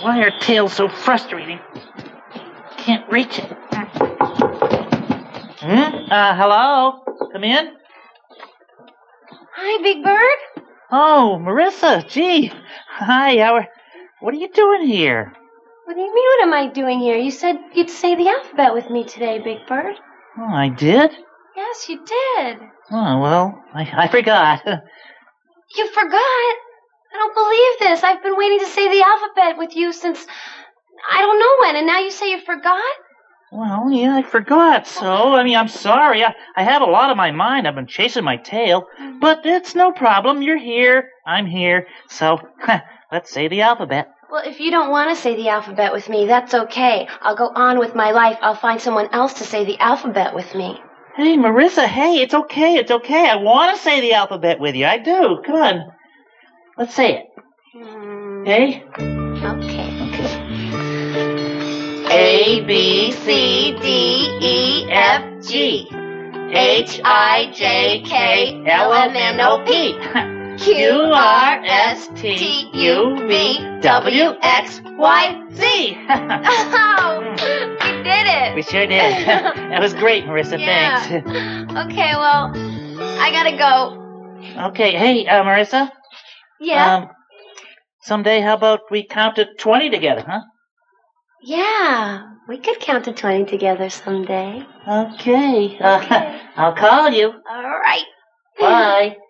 Why are tails so frustrating? Can't reach it. Hmm? Uh, hello? Come in? Hi, Big Bird. Oh, Marisa, gee. Hi, how are, what are you doing here? What do you mean, what am I doing here? You said you'd say the alphabet with me today, Big Bird. Oh, I did? Yes, you did. Oh, well, I, I forgot. You forgot? I don't believe this. I've been waiting to say the alphabet with you since I don't know when, and now you say you forgot? Well, yeah, I forgot, so, I mean, I'm sorry. I, I had a lot on my mind. I've been chasing my tail. Mm-hmm. But it's no problem. You're here. I'm here. So, let's say the alphabet. Well, if you don't want to say the alphabet with me, that's okay. I'll go on with my life. I'll find someone else to say the alphabet with me. Hey, Marisa, hey, it's okay, it's okay. I want to say the alphabet with you. I do. Come on. Let's say it. Hmm, Okay? Okay. A, B, C, D, E, F, G, H, I, J, K, L, M, N, O, P, Q, R, S, T, U, V, W, X, Y, Z. Oh, we did it. we sure did. that was great, Marisa. Yeah. Thanks. Okay, well, I gotta go. Okay, hey, uh, Marisa. Yeah. Um, someday, how about we count to 20 together, huh? yeah. We could count to 20 together someday. Okay. Uh, Okay. I'll call you. All right. Bye.